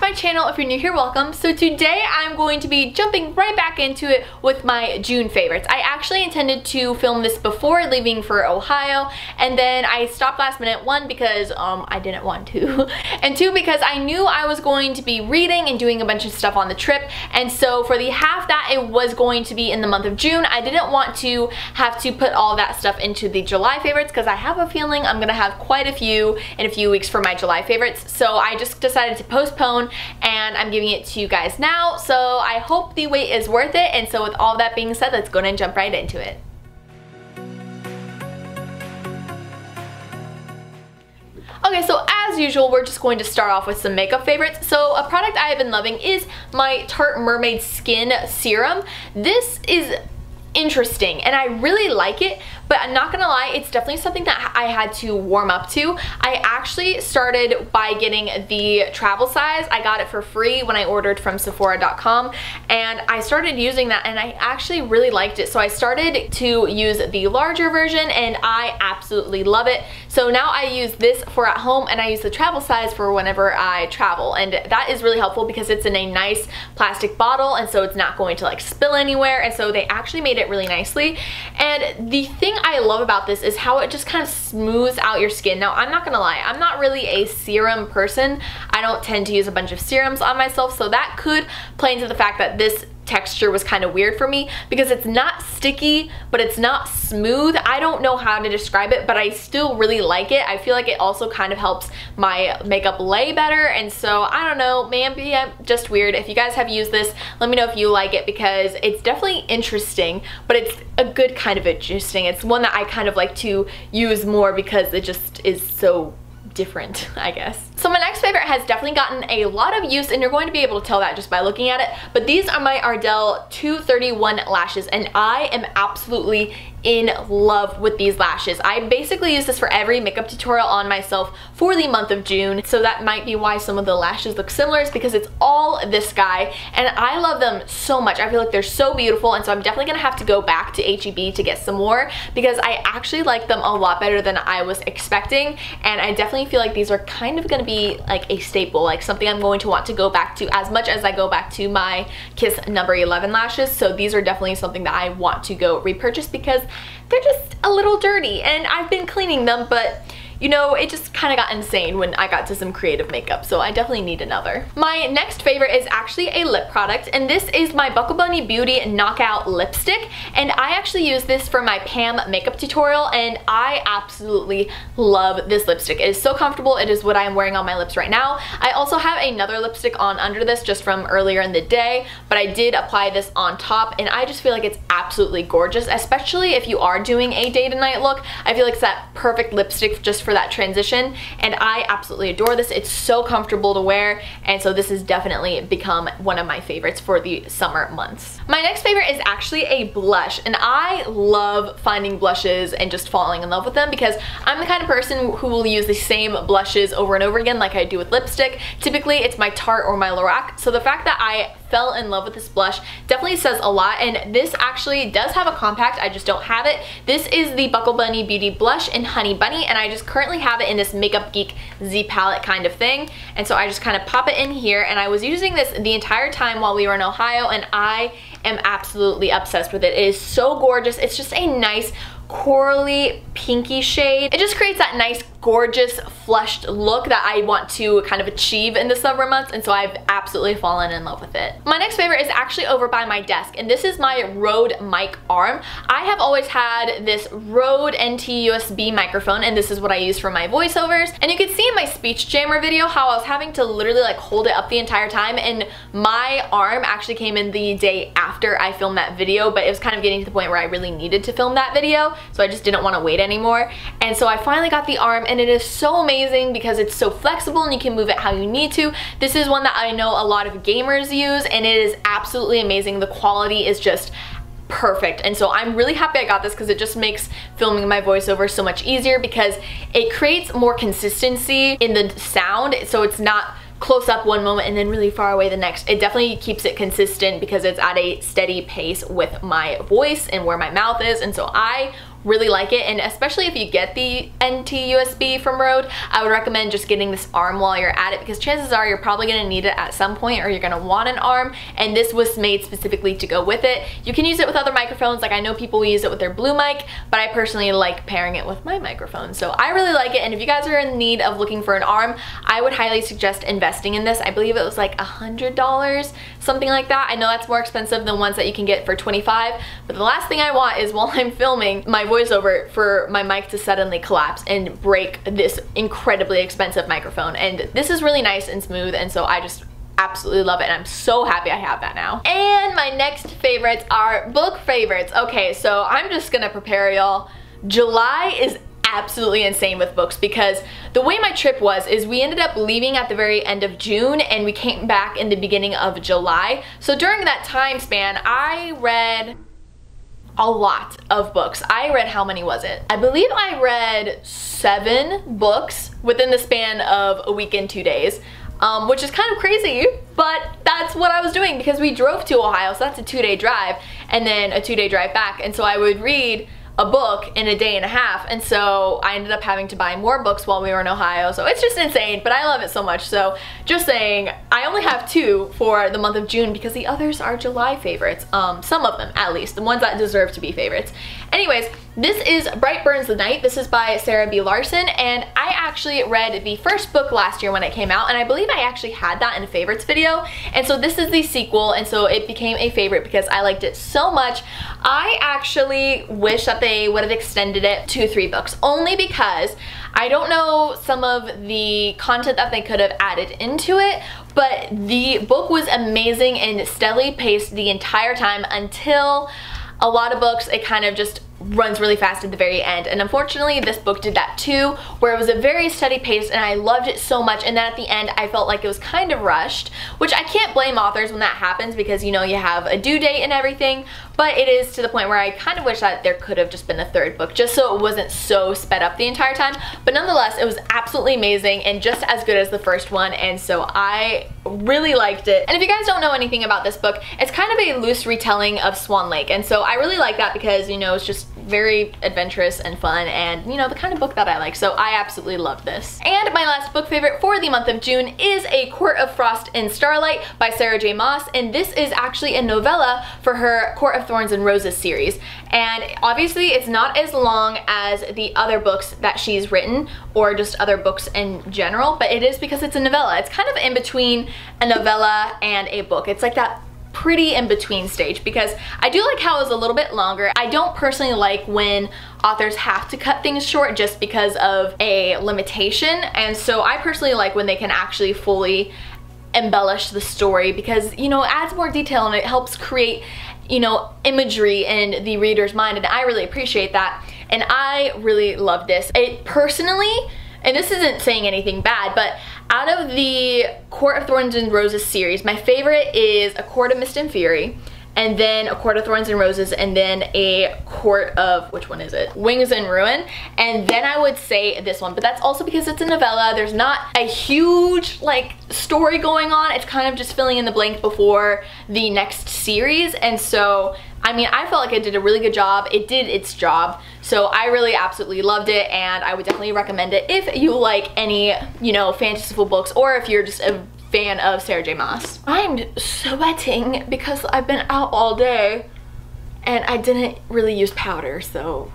to my channel. If you're new here, welcome. So today I'm going to be jumping right back into it with my June favorites. I actually intended to film this before leaving for Ohio and then I stopped last minute. One, because um, I didn't want to and two, because I knew I was going to be reading and doing a bunch of stuff on the trip and so for the half that it was going to be in the month of June, I didn't want to have to put all that stuff into the July favorites because I have a feeling I'm going to have quite a few in a few weeks for my July favorites. So I just decided to postpone and I'm giving it to you guys now. So I hope the wait is worth it. And so with all that being said, let's go and jump right into it. Okay, so as usual, we're just going to start off with some makeup favorites. So a product I have been loving is my Tarte Mermaid Skin Serum. This is interesting and I really like it but I'm not gonna lie it's definitely something that I had to warm up to. I actually started by getting the travel size. I got it for free when I ordered from Sephora.com and I started using that and I actually really liked it. So I started to use the larger version and I absolutely love it. So now I use this for at home and I use the travel size for whenever I travel. And that is really helpful because it's in a nice plastic bottle and so it's not going to like spill anywhere. And so they actually made it really nicely. And the thing I love about this is how it just kind of smooths out your skin. Now, I'm not gonna lie, I'm not really a serum person. I don't tend to use a bunch of serums on myself, so that could play into the fact that this texture was kind of weird for me because it's not sticky, but it's not smooth. I don't know how to describe it, but I still really like it. I feel like it also kind of helps my makeup lay better. And so I don't know, maybe I'm just weird. If you guys have used this, let me know if you like it because it's definitely interesting, but it's a good kind of interesting. It's one that I kind of like to use more because it just is so different, I guess. So my next favorite has definitely gotten a lot of use and you're going to be able to tell that just by looking at it. But these are my Ardell 231 lashes and I am absolutely in love with these lashes. I basically use this for every makeup tutorial on myself for the month of June. So that might be why some of the lashes look similar is because it's all this guy and I love them so much. I feel like they're so beautiful and so I'm definitely gonna have to go back to HEB to get some more because I actually like them a lot better than I was expecting and I definitely feel like these are kind of gonna be like a staple, like something I'm going to want to go back to as much as I go back to my Kiss number 11 lashes. So these are definitely something that I want to go repurchase because they're just a little dirty and I've been cleaning them, but you know, it just kind of got insane when I got to some creative makeup, so I definitely need another. My next favorite is actually a lip product, and this is my Buckle Bunnie Beautie Knockout Lipstick, and I actually use this for my Pam makeup tutorial, and I absolutely love this lipstick. It is so comfortable. It is what I am wearing on my lips right now. I also have another lipstick on under this just from earlier in the day, but I did apply this on top, and I just feel like it's absolutely gorgeous, especially if you are doing a day to night look. I feel like it's that perfect lipstick just for for that transition and I absolutely adore this. It's so comfortable to wear and so this has definitely become one of my favorites for the summer months. My next favorite is actually a blush and I love finding blushes and just falling in love with them because I'm the kind of person who will use the same blushes over and over again like I do with lipstick. Typically it's my Tarte or my Lorac so the fact that I fell in love with this blush definitely says a lot and this actually does have a compact I just don't have it this is the Buckle Bunnie Beautie Blush in Hunnie Bunnie and I just currently have it in this Makeup Geek Z palette kind of thing and so I just kind of pop it in here and I was using this the entire time while we were in Ohio and I am absolutely obsessed with it. It is so gorgeous. It's just a nice corally pinky shade. It just creates that nice gorgeous flushed look that I want to kind of achieve in the summer months and so I've absolutely fallen in love with it. My next favorite is actually over by my desk and this is my Rode mic arm. I have always had this Rode NT USB microphone and this is what I use for my voiceovers and you can see in my speech jammer video how I was having to literally like hold it up the entire time and my arm actually came in the day after I filmed that video but it was kind of getting to the point where I really needed to film that video so I just didn't want to wait anymore and so I finally got the arm and it is so amazing because it's so flexible and you can move it how you need to. This is one that I know a lot of gamers use and it is absolutely amazing. The quality is just perfect and so I'm really happy I got this because it just makes filming my voiceover so much easier because it creates more consistency in the sound so it's not close up one moment and then really far away the next. It definitely keeps it consistent because it's at a steady pace with my voice and where my mouth is and so I really like it. And especially if you get the NT USB from Rode, I would recommend just getting this arm while you're at it because chances are you're probably going to need it at some point or you're going to want an arm. And this was made specifically to go with it. You can use it with other microphones. Like I know people use it with their blue mic but I personally like pairing it with my microphone. So I really like it. And if you guys are in need of looking for an arm I would highly suggest investing in this. I believe it was like a hundred dollars something like that. I know that's more expensive than ones that you can get for 25 but the last thing I want is while I'm filming my voiceover for my mic to suddenly collapse and break this incredibly expensive microphone. And this is really nice and smooth and so I just absolutely love it and I'm so happy I have that now. And my next favorites are book favorites. Okay, so I'm just gonna prepare y'all. July is absolutely insane with books because the way my trip was is we ended up leaving at the very end of June and we came back in the beginning of July. So during that time span, I read a lot of books. I read, how many was it? I believe I read seven books within the span of a week and two days. Um, which is kind of crazy, but that's what I was doing because we drove to Ohio, so that's a two-day drive, and then a two-day drive back, and so I would read a book in a day and a half. And so I ended up having to buy more books while we were in Ohio. So it's just insane but I love it so much. So just saying I only have two for the month of June because the others are July favorites. Um, some of them at least. The ones that deserve to be favorites. Anyways this is Bright Burns the Night. This is by Sara B. Larson. And I actually read the first book last year when it came out, and I believe I actually had that in a favorites video, and so this is the sequel, and so it became a favorite because I liked it so much. I actually wish that they would have extended it to three books, only because I don't know some of the content that they could have added into it, but the book was amazing and steadily paced the entire time until a lot of books, it kind of just runs really fast at the very end. And unfortunately, this book did that too, where it was a very steady pace and I loved it so much. And then at the end, I felt like it was kind of rushed, which I can't blame authors when that happens because, you know, you have a due date and everything, but it is to the point where I kind of wish that there could have just been a third book just so it wasn't so sped up the entire time. But nonetheless, it was absolutely amazing and just as good as the first one. And so I really liked it. And if you guys don't know anything about this book, it's kind of a loose retelling of Swan Lake. And so I really like that because, you know, it's just very adventurous and fun and, you know, the kind of book that I like. So I absolutely love this. And my last book favorite for the month of June is A Court of Frost and Starlight by Sarah J Maas. And this is actually a novella for her Court of Thorns and Roses series. And obviously it's not as long as the other books that she's written or just other books in general, but it is because it's a novella. It's kind of in between a novella and a book. It's like that pretty in between stage because I do like how it was a little bit longer. I don't personally like when authors have to cut things short just because of a limitation and so I personally like when they can actually fully embellish the story because you know it adds more detail and it helps create you know imagery in the reader's mind and I really appreciate that and I really love this. It personally and this isn't saying anything bad, but out of the Court of Thorns and Roses series, my favorite is A Court of Mist and Fury, and then A Court of Thorns and Roses, and then A Court of, which one is it? Wings and Ruin. And then I would say this one, but that's also because it's a novella. There's not a huge like story going on. It's kind of just filling in the blank before the next series. And so I mean, I felt like it did a really good job. It did its job. So I really absolutely loved it and I would definitely recommend it if you like any, you know, fanciful books or if you're just a fan of Sarah J Maas. I'm sweating because I've been out all day and I didn't really use powder, so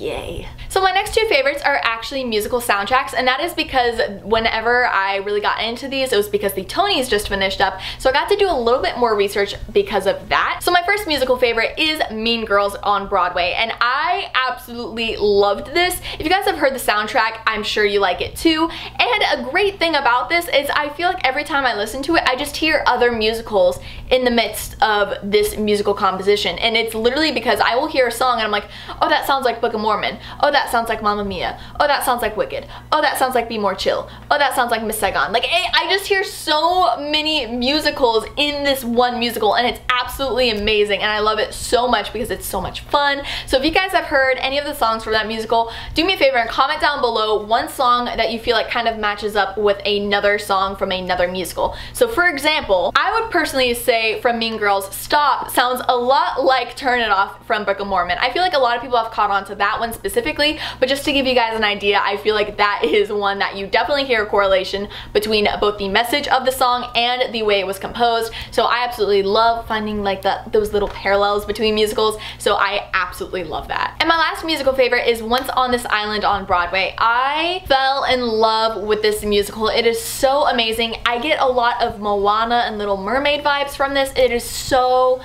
yay. So my next two favorites are actually musical soundtracks and that is because whenever I really got into these it was because the Tonys just finished up so I got to do a little bit more research because of that. So my first musical favorite is Mean Girls on Broadway and I absolutely loved this. If you guys have heard the soundtrack I'm sure you like it too and a great thing about this is I feel like every time I listen to it I just hear other musicals in the midst of this musical composition and it's literally because I will hear a song and I'm like oh that sounds like Book of Mormon. Oh, that sounds like Mamma Mia. Oh, that sounds like Wicked. Oh, that sounds like Be More Chill. Oh, that sounds like Miss Saigon. Like, I just hear so many musicals in this one musical and it's absolutely amazing and I love it so much because it's so much fun. So if you guys have heard any of the songs from that musical, do me a favor and comment down below one song that you feel like kind of matches up with another song from another musical. So for example, I would personally say from Mean Girls, Stop sounds a lot like Turn It Off from Book of Mormon. I feel like a lot of people have caught on to that one specifically, but just to give you guys an idea, I feel like that is one that you definitely hear a correlation between both the message of the song and the way it was composed. So I absolutely love finding like that those little parallels between musicals. So I absolutely love that. And my last musical favorite is Once on This Island on Broadway. I fell in love with this musical. It is so amazing. I get a lot of Moana and Little Mermaid vibes from this. It is so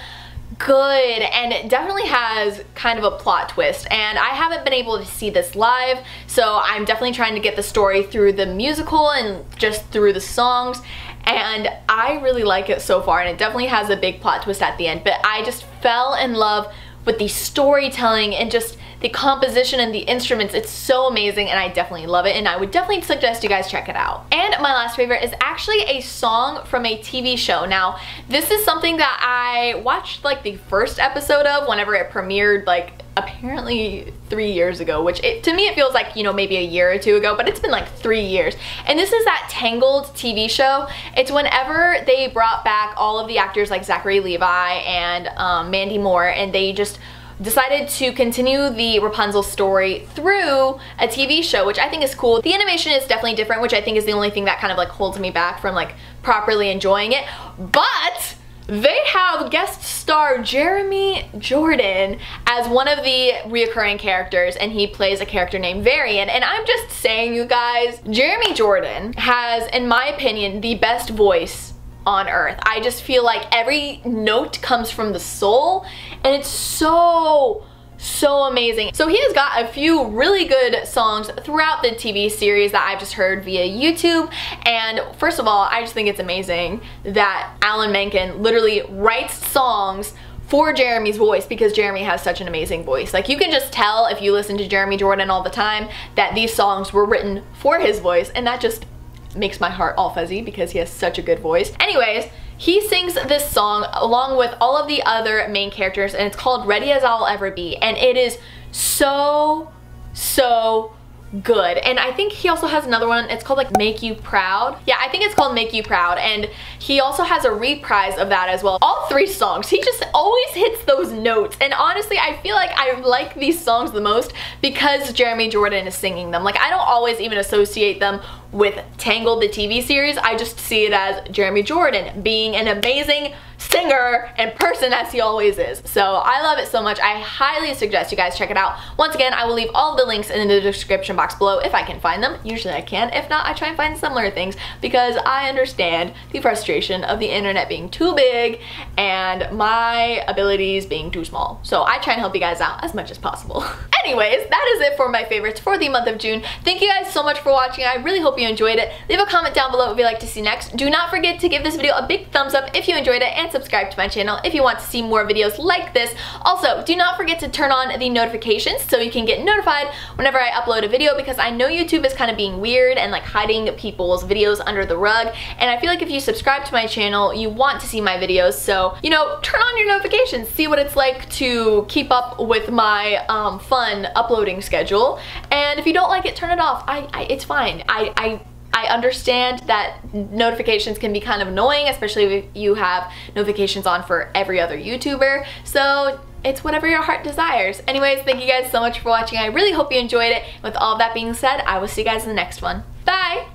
good and it definitely has kind of a plot twist. And I haven't been able to see this live so I'm definitely trying to get the story through the musical and just through the songs. And I really like it so far and it definitely has a big plot twist at the end. But I just fell in love with the storytelling and just the composition and the instruments. It's so amazing and I definitely love it and I would definitely suggest you guys check it out. And my last favorite is actually a song from a TV show. Now, this is something that I watched like the first episode of whenever it premiered like apparently three years ago, which it, to me it feels like, you know, maybe a year or two ago, but it's been like three years. And this is that Tangled TV show. It's whenever they brought back all of the actors like Zachary Levi and um, Mandy Moore and they just decided to continue the Rapunzel story through a TV show, which I think is cool. The animation is definitely different, which I think is the only thing that kind of like holds me back from like properly enjoying it. But they have guest star Jeremy Jordan as one of the reoccurring characters and he plays a character named Varian and I'm just saying you guys, Jeremy Jordan has, in my opinion, the best voice on earth. I just feel like every note comes from the soul and it's so so amazing. So he has got a few really good songs throughout the TV series that I've just heard via YouTube and first of all I just think it's amazing that Alan Menken literally writes songs for Jeremy's voice because Jeremy has such an amazing voice. Like you can just tell if you listen to Jeremy Jordan all the time that these songs were written for his voice and that just makes my heart all fuzzy because he has such a good voice. Anyways, he sings this song along with all of the other main characters and it's called Ready As I'll Ever Be and it is so, so good. And I think he also has another one, it's called like Make You Proud. Yeah, I think it's called Make You Proud and he also has a reprise of that as well. All three songs, he just always hits those notes and honestly I feel like I like these songs the most because Jeremy Jordan is singing them. Like I don't always even associate them with Tangled the TV series, I just see it as Jeremy Jordan being an amazing singer and person as he always is. So I love it so much. I highly suggest you guys check it out. Once again, I will leave all the links in the description box below if I can find them. Usually I can. If not, I try and find similar things because I understand the frustration of the internet being too big and my abilities being too small. So I try and help you guys out as much as possible. Anyways, that is it for my favorites for the month of June. Thank you guys so much for watching. I really hope you enjoyed it. Leave a comment down below what you'd like to see next. Do not forget to give this video a big thumbs up if you enjoyed it and subscribe to my channel if you want to see more videos like this. Also, do not forget to turn on the notifications so you can get notified whenever I upload a video because I know YouTube is kind of being weird and like hiding people's videos under the rug and I feel like if you subscribe to my channel, you want to see my videos so, you know, turn on your notifications, see what it's like to keep up with my um, fun uploading schedule. And if you don't like it, turn it off. I, I it's fine. I, I I understand that notifications can be kind of annoying, especially if you have notifications on for every other YouTuber. So it's whatever your heart desires. Anyways, thank you guys so much for watching. I really hope you enjoyed it. With all that being said, I will see you guys in the next one. Bye!